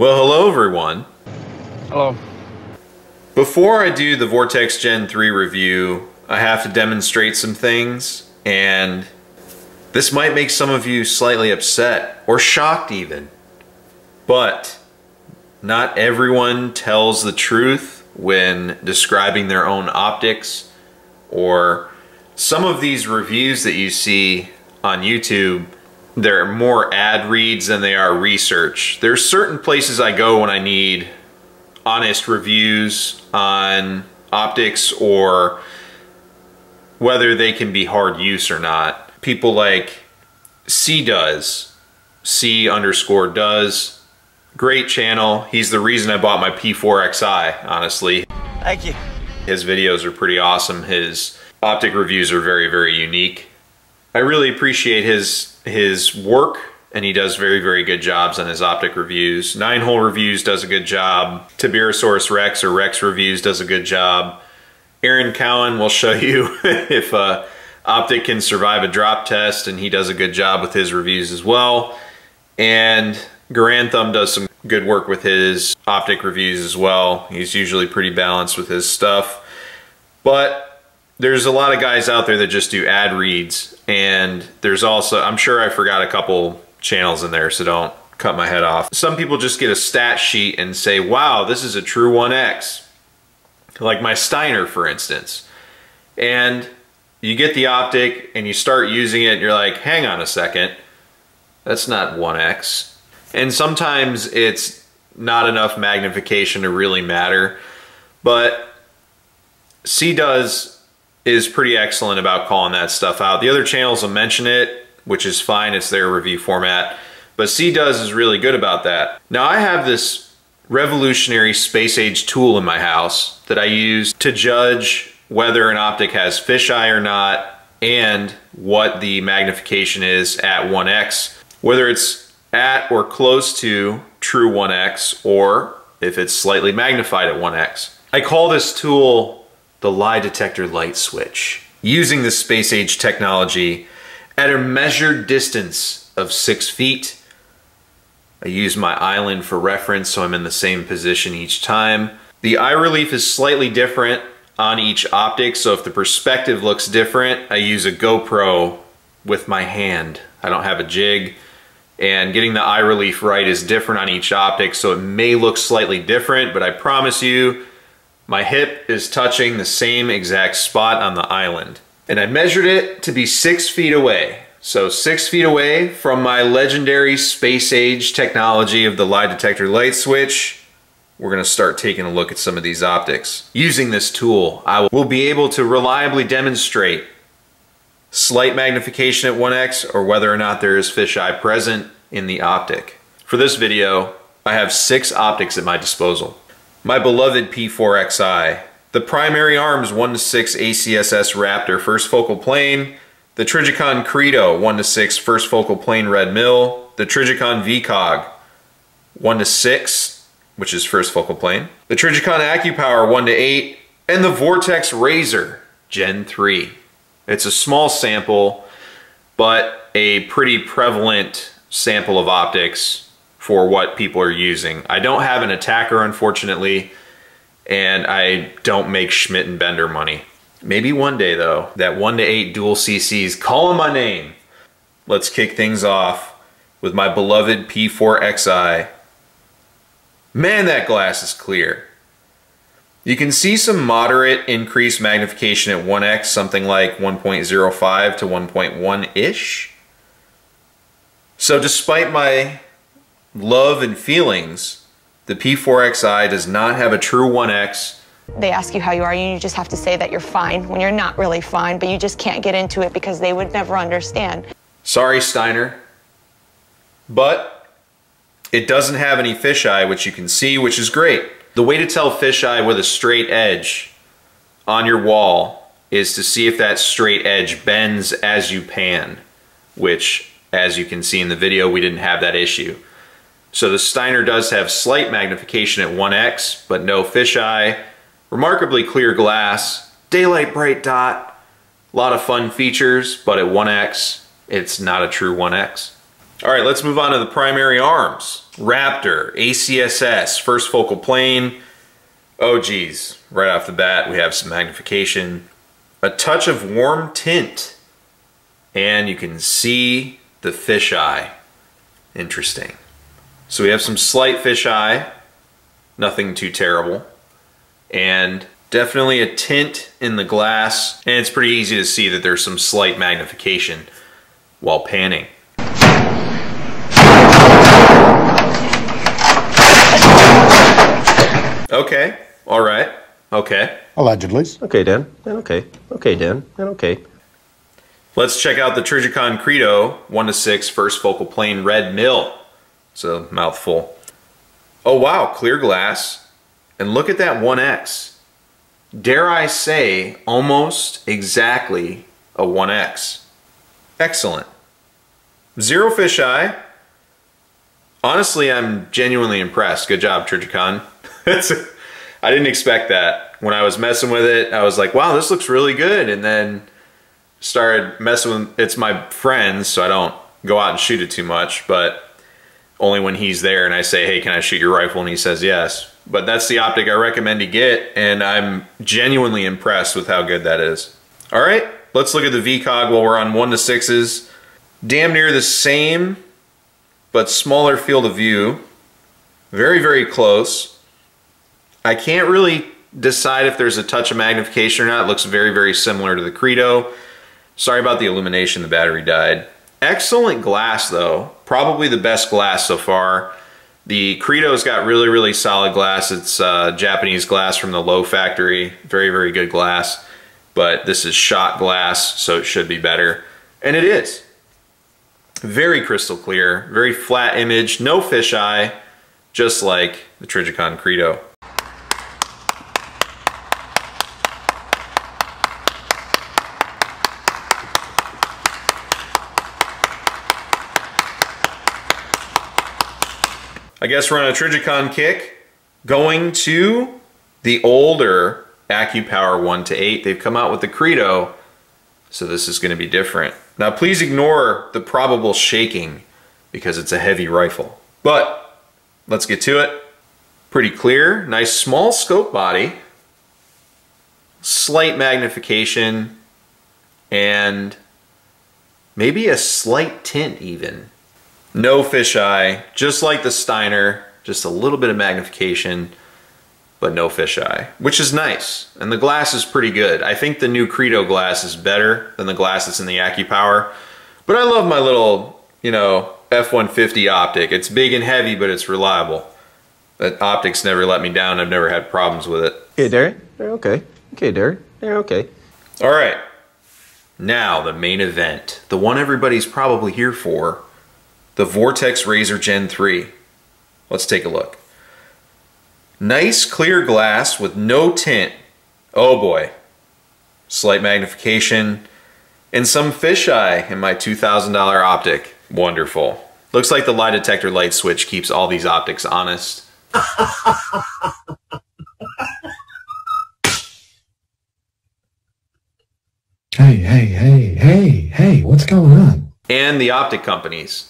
Well, hello everyone. Hello. Before I do the Vortex Gen 3 review, I have to demonstrate some things, and this might make some of you slightly upset, or shocked even. But not everyone tells the truth when describing their own optics, or some of these reviews that you see on YouTube, they're more ad reads than they are research. There's certain places I go when I need honest reviews on optics or whether they can be hard use or not people like C does, C underscore does, great channel. He's the reason I bought my P4XI, honestly. Thank you. His videos are pretty awesome. His optic reviews are very, very unique. I really appreciate his his work and he does very, very good jobs on his optic reviews. Nine Hole Reviews does a good job. Tiborasaurus Rex or Rex Reviews does a good job. Aaron Cowan will show you if uh, Optic can survive a drop test and he does a good job with his reviews as well. And Garand Thumb does some good work with his optic reviews as well. He's usually pretty balanced with his stuff. But there's a lot of guys out there that just do ad reads and there's also, I'm sure I forgot a couple channels in there so don't cut my head off. Some people just get a stat sheet and say, wow, this is a true 1X. Like my Steiner, for instance. And you get the optic and you start using it and you're like, hang on a second, that's not 1x. And sometimes it's not enough magnification to really matter, but C does is pretty excellent about calling that stuff out. The other channels will mention it, which is fine, it's their review format, but C does is really good about that. Now I have this revolutionary space age tool in my house that I use to judge whether an optic has fisheye or not, and what the magnification is at 1x, whether it's at or close to true 1x, or if it's slightly magnified at 1x. I call this tool the lie detector light switch. Using the space age technology at a measured distance of six feet, I use my island for reference so I'm in the same position each time. The eye relief is slightly different on each optic. So if the perspective looks different, I use a GoPro with my hand. I don't have a jig. And getting the eye relief right is different on each optic, so it may look slightly different, but I promise you, my hip is touching the same exact spot on the island. And I measured it to be six feet away. So six feet away from my legendary space age technology of the lie detector light switch, we're going to start taking a look at some of these optics. Using this tool, I will be able to reliably demonstrate slight magnification at 1x or whether or not there is fisheye present in the optic. For this video, I have six optics at my disposal. My beloved P4XI, the primary arms 1 to 6 ACSS Raptor first focal plane, the Trijicon Credo 1 to 6 first focal plane red MIL, the Trijicon VCOG 1 to 6 which is first focal plane, the Trijicon AccuPower 1 to 8, and the Vortex Razor Gen 3. It's a small sample, but a pretty prevalent sample of optics for what people are using. I don't have an ATACR, unfortunately, and I don't make Schmidt and Bender money. Maybe one day though, that 1 to 8 dual CCs, call my name. Let's kick things off with my beloved P4XI Man, that glass is clear. You can see some moderate increased magnification at 1x, something like 1.05 to 1.1-ish. So despite my love and feelings, the P4XI does not have a true 1x. They ask you how you are, and you just have to say that you're fine when you're not really fine, but you just can't get into it because they would never understand. Sorry, Steiner. But it doesn't have any fisheye, which you can see, which is great. The way to tell fisheye with a straight edge on your wall is to see if that straight edge bends as you pan, which as you can see in the video, we didn't have that issue. So the Steiner does have slight magnification at 1x, but no fisheye. Remarkably clear glass, daylight bright dot, a lot of fun features, but at 1x, it's not a true 1x. All right, let's move on to the primary arms. Raptor, ACSS, first focal plane. Oh geez, right off the bat we have some magnification. A touch of warm tint. And you can see the fisheye. Interesting. So we have some slight fisheye, nothing too terrible. And definitely a tint in the glass. And it's pretty easy to see that there's some slight magnification while panning. Okay, all right, okay. Allegedly. Okay, Dan. And okay. Okay, Dan. And okay. Let's check out the Trijicon Credo 1 to 6 first focal plane red MIL. A mouthful. Oh wow, clear glass. And look at that 1X. Dare I say, almost exactly a 1X. Excellent. Zero fisheye. Honestly, I'm genuinely impressed. Good job, Trijicon. I didn't expect that. When I was messing with it, I was like, wow, this looks really good. And then started messing with it's my friends, so I don't go out and shoot it too much, but only when he's there and I say, hey, can I shoot your rifle? And he says yes. But that's the optic I recommend to get, and I'm genuinely impressed with how good that is. All right, let's look at the VCOG while we're on one to sixes. Damn near the same, but smaller field of view. Very, very close. I can't really decide if there's a touch of magnification or not. It looks very, very similar to the Credo. Sorry about the illumination, the battery died. Excellent glass though, probably the best glass so far. The Credo's got really, really solid glass. It's uh, Japanese glass from the Low factory. Very, very good glass. But this is Schott glass, so it should be better. And it is. Very crystal clear, very flat image, no fisheye, just like the Trijicon Credo. Guess we're on a Trijicon kick. Going to the older AccuPower 1 to 8. They've come out with the Credo, so this is going to be different. Now please ignore the probable shaking because it's a heavy rifle. But let's get to it. Pretty clear, nice small scope body, slight magnification, and maybe a slight tint even. No fisheye, just like the Steiner, just a little bit of magnification, but no fisheye, which is nice. And the glass is pretty good. I think the new Credo glass is better than the glass that's in the AccuPower, but I love my little, you know, F-150 optic. It's big and heavy, but it's reliable. That optic's never let me down. I've never had problems with it. Okay, Derek. They're okay. Okay, Derek. They're okay. All right. Now, the main event. The one everybody's probably here for the Vortex Razor Gen 3. Let's take a look. Nice clear glass with no tint. Oh boy. Slight magnification and some fisheye in my $2,000 optic. Wonderful. Looks like the lie detector light switch keeps all these optics honest. Hey, hey, hey, hey, hey, what's going on? And the optic companies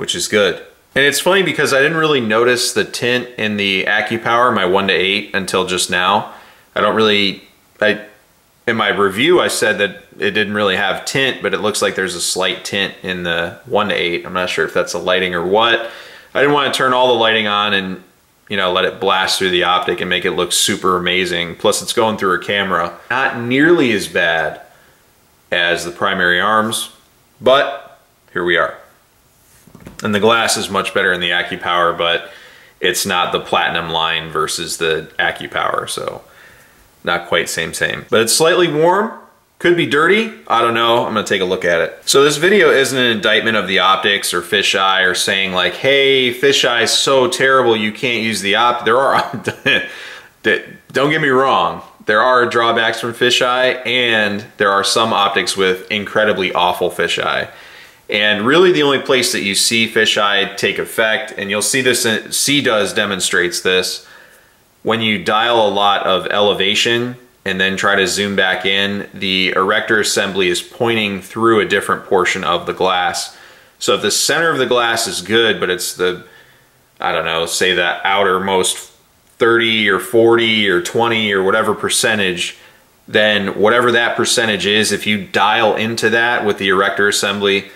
which is good. And it's funny because I didn't really notice the tint in the AccuPower, my 1 to 8, until just now. I don't really, I, in my review I said that it didn't really have tint, but it looks like there's a slight tint in the 1 to 8. I'm not sure if that's the lighting or what. I didn't want to turn all the lighting on and you know, let it blast through the optic and make it look super amazing. Plus it's going through a camera. Not nearly as bad as the primary arms, but here we are. And the glass is much better in the AccuPower, but it's not the platinum line versus the AccuPower, so not quite same same. But it's slightly warm, could be dirty, I don't know, I'm gonna take a look at it. So this video isn't an indictment of the optics or fisheye or saying like, hey, fisheye is so terrible you can't use the op. There are, don't get me wrong, there are drawbacks from fisheye and there are some optics with incredibly awful fisheye. And really the only place that you see fisheye take effect, and you'll see this, in, C-Does demonstrates this, when you dial a lot of elevation and then try to zoom back in, the erector assembly is pointing through a different portion of the glass. So if the center of the glass is good, but it's the, I don't know, say that outermost 30 or 40 or 20 or whatever percentage, then whatever that percentage is, if you dial into that with the erector assembly,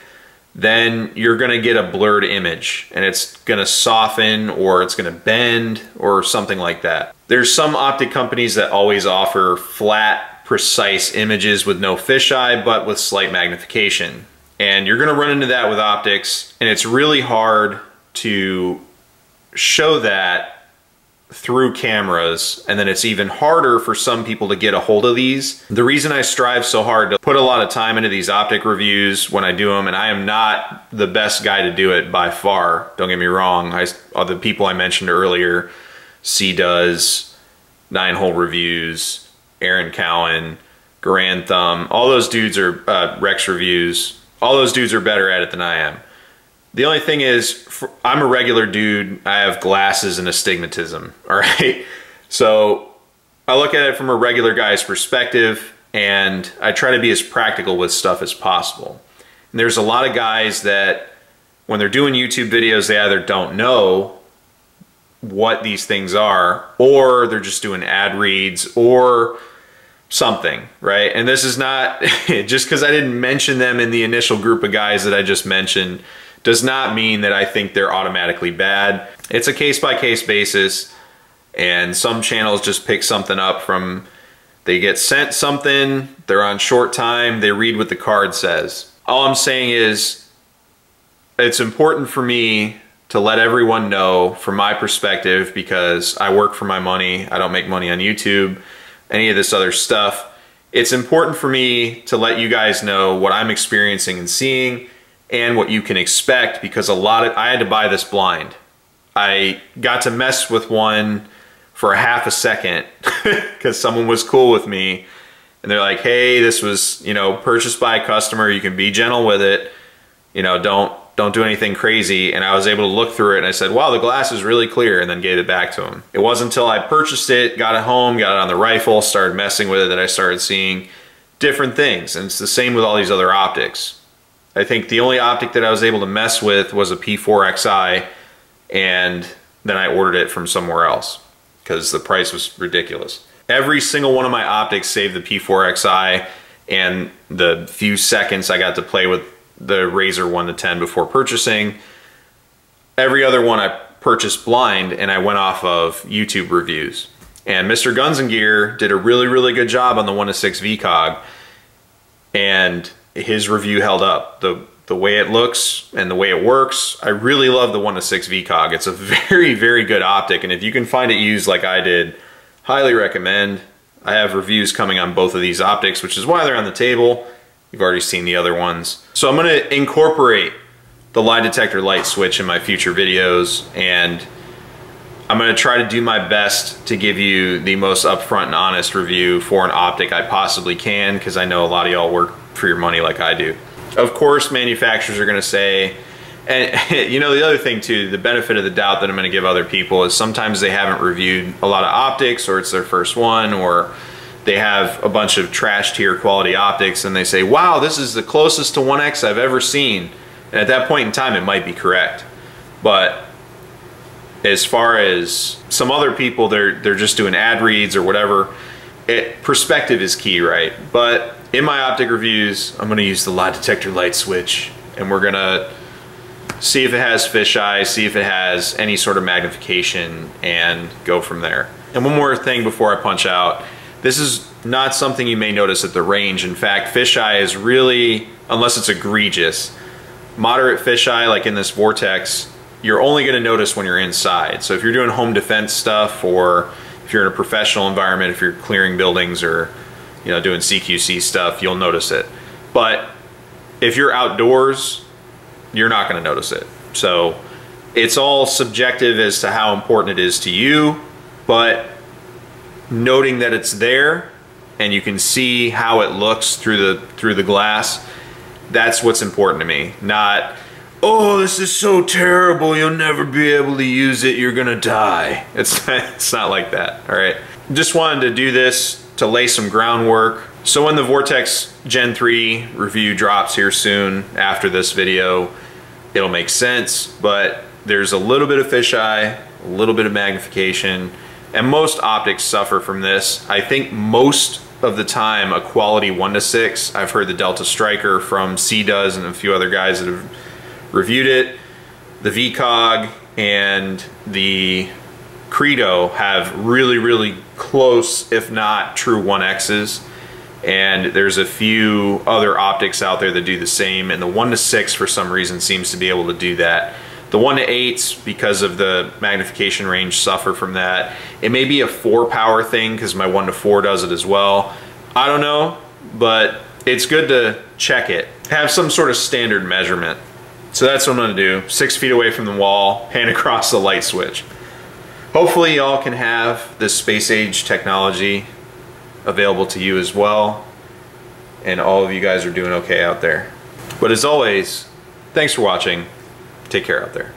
then you're gonna get a blurred image and it's gonna soften or it's gonna bend or something like that. There's some optic companies that always offer flat, precise images with no fisheye, but with slight magnification. And you're gonna run into that with optics and it's really hard to show that through cameras and then it's even harder for some people to get a hold of these. The reason I strive so hard to put a lot of time into these optic reviews when I do them and I am not the best guy to do it by far, don't get me wrong. I, the people I mentioned earlier, C does, Nine Hole Reviews, Aaron Cowan, Garand Thumb, all those dudes are uh, Rex Reviews, all those dudes are better at it than I am. The only thing is, for, I'm a regular dude. I have glasses and astigmatism, all right? So I look at it from a regular guy's perspective and I try to be as practical with stuff as possible. And there's a lot of guys that when they're doing YouTube videos, they either don't know what these things are or they're just doing ad reads or something, right? And this is not just because I didn't mention them in the initial group of guys that I just mentioned does not mean that I think they're automatically bad. It's a case by case basis, and some channels just pick something up from they get sent something, they're on short time, they read what the card says. All I'm saying is it's important for me to let everyone know from my perspective because I work for my money, I don't make money on YouTube, any of this other stuff. It's important for me to let you guys know what I'm experiencing and seeing and what you can expect because a lot of I had to buy this blind. I got to mess with one for a half a second because someone was cool with me and they're like, "Hey, this was, you know, purchased by a customer. You can be gentle with it. You know, don't don't do anything crazy." And I was able to look through it and I said, "Wow, the glass is really clear." And then gave it back to him. It wasn't until I purchased it, got it home, got it on the rifle, started messing with it that I started seeing different things. And it's the same with all these other optics. I think the only optic that I was able to mess with was a P4XI, and then I ordered it from somewhere else because the price was ridiculous. Every single one of my optics saved the P4XI, and the few seconds I got to play with the Razor 1 to 10 before purchasing. Every other one I purchased blind, and I went off of YouTube reviews. And Mr. Guns and Gear did a really, really good job on the 1 to 6 VCOG. And his review held up. The the way it looks and the way it works, I really love the 1 to 6 VCOG. It's a very, very good optic, and if you can find it used like I did, highly recommend. I have reviews coming on both of these optics, which is why they're on the table. You've already seen the other ones. So I'm gonna incorporate the lie detector light switch in my future videos, and I'm gonna try to do my best to give you the most upfront and honest review for an optic I possibly can, because I know a lot of y'all work for your money like I do. Of course, manufacturers are going to say, and you know, the other thing too, the benefit of the doubt that I'm going to give other people is sometimes they haven't reviewed a lot of optics or it's their first one or they have a bunch of trash tier quality optics and they say, wow, this is the closest to 1X I've ever seen. And at that point in time, it might be correct. But as far as some other people, they're, they're just doing ad reads or whatever, it, perspective is key, right? But in my optic reviews, I'm gonna use the lie detector light switch and we're gonna see if it has fisheye, see if it has any sort of magnification and go from there. And one more thing before I punch out. This is not something you may notice at the range. In fact, fisheye is really, unless it's egregious, moderate fisheye like in this Vortex, you're only gonna notice when you're inside. So if you're doing home defense stuff or if you're in a professional environment, if you're clearing buildings or you know, doing CQC stuff, you'll notice it. But if you're outdoors, you're not going to notice it. So it's all subjective as to how important it is to you, but noting that it's there and you can see how it looks through the through the glass, that's what's important to me. Not oh, this is so terrible, you'll never be able to use it, you're gonna die. It's, it's not like that, all right? Just wanted to do this to lay some groundwork. So when the Vortex Gen 3 review drops here soon after this video, it'll make sense, but there's a little bit of fisheye, a little bit of magnification, and most optics suffer from this. I think most of the time a quality 1 to 6, I've heard the Delta Stryker from C-Does and a few other guys that have reviewed it, the VCOG and the Credo have really, really close, if not true 1Xs. And there's a few other optics out there that do the same. And the 1 to 6 for some reason seems to be able to do that. The 1 to 8s, because of the magnification range, suffer from that. It may be a 4 power thing because my 1 to 4 does it as well. I don't know, but it's good to check it. Have some sort of standard measurement. So that's what I'm gonna do. Six feet away from the wall, hand across the light switch. Hopefully y'all can have this space age technology available to you as well. And all of you guys are doing okay out there. But as always, thanks for watching. Take care out there.